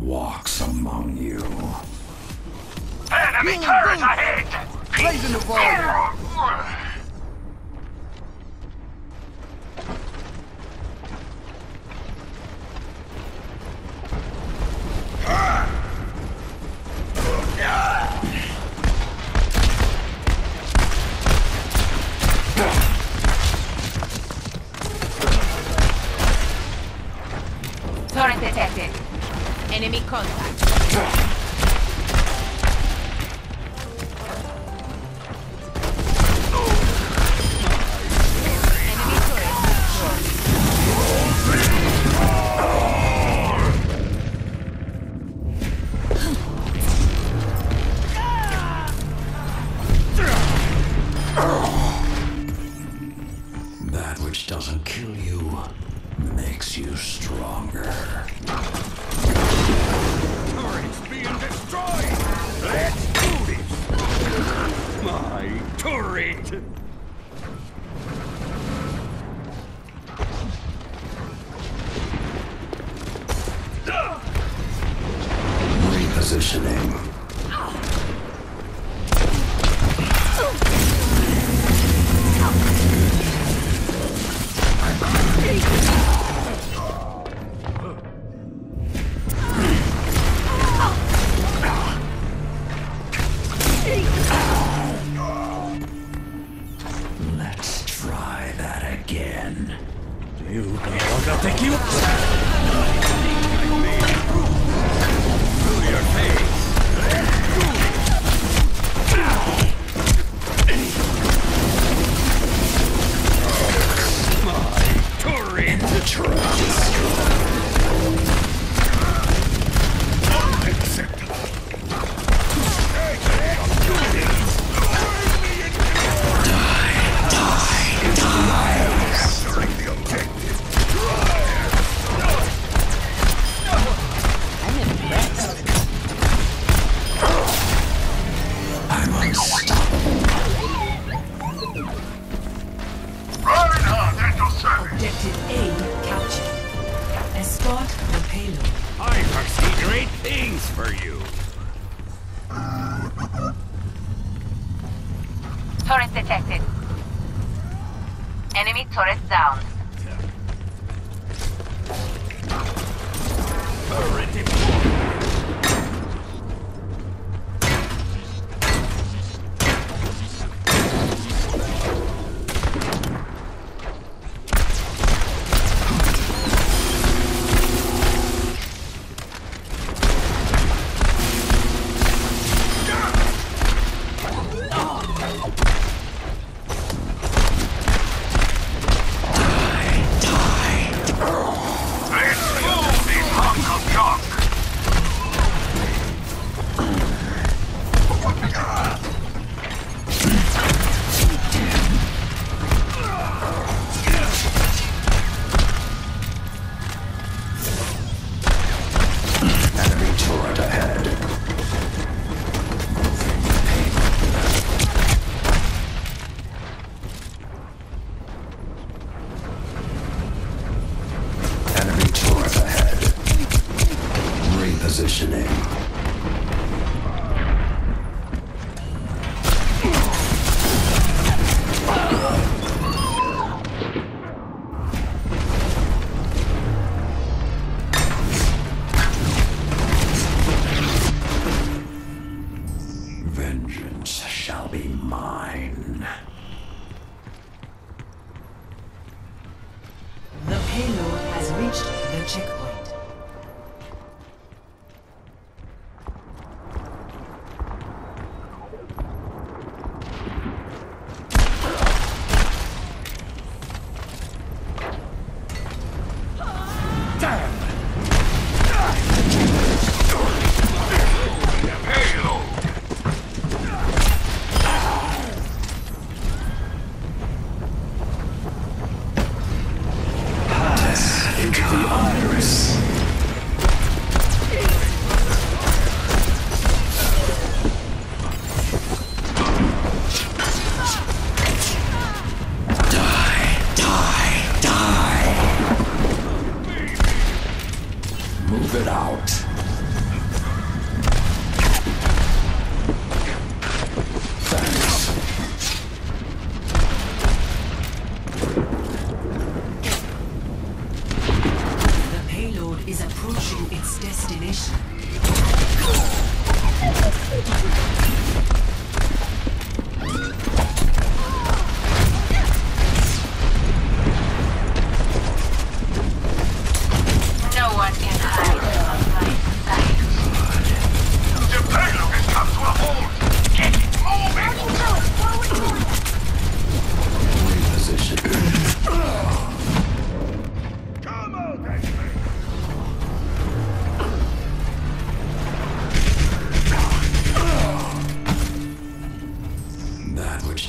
walks among you. Enemy turret ahead! Blazing the volume! Enemy contact. Captain. Repositioning. Thank you. いうか我が敵を。turret down. Positioning.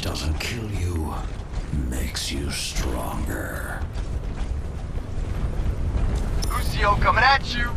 Doesn't kill you makes you stronger. Lucio coming at you.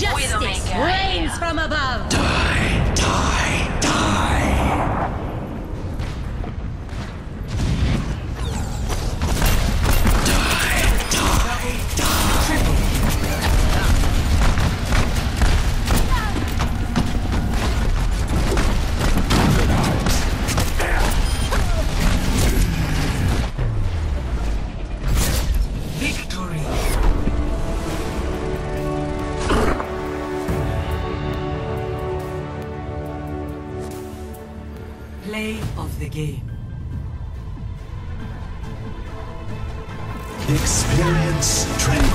Justice Widowmaker. rains from above. Die, die, die. Play of the game. Experience tranquility.